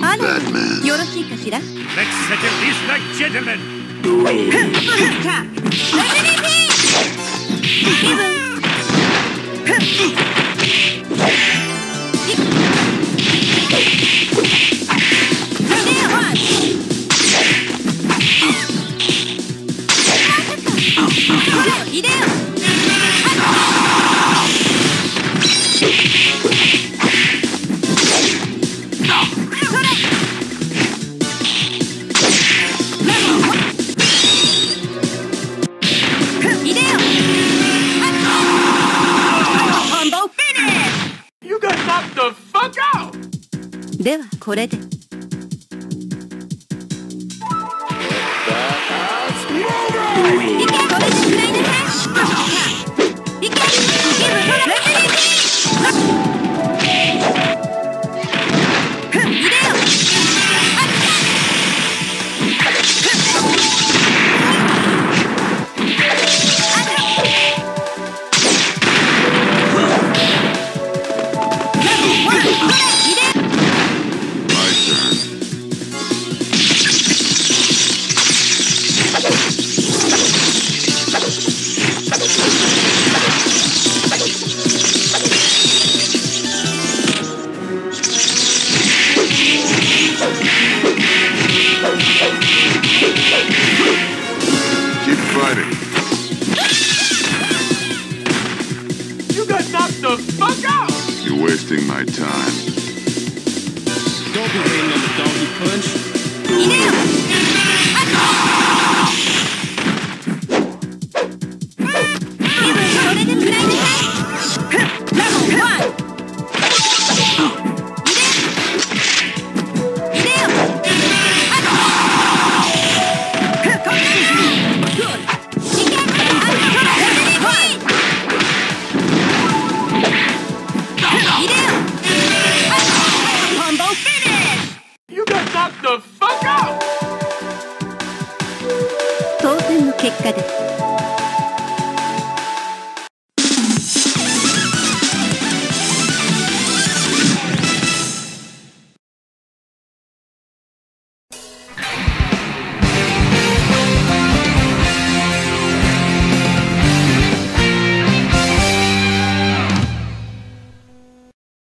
I'm Batman. よろしいかしら Let's settle this like gentlemen. Thank you. ではこれで。Friday. You got knocked the fuck out! You're wasting my time. Don't be waiting on the doggy punch. Yeah! 結果です。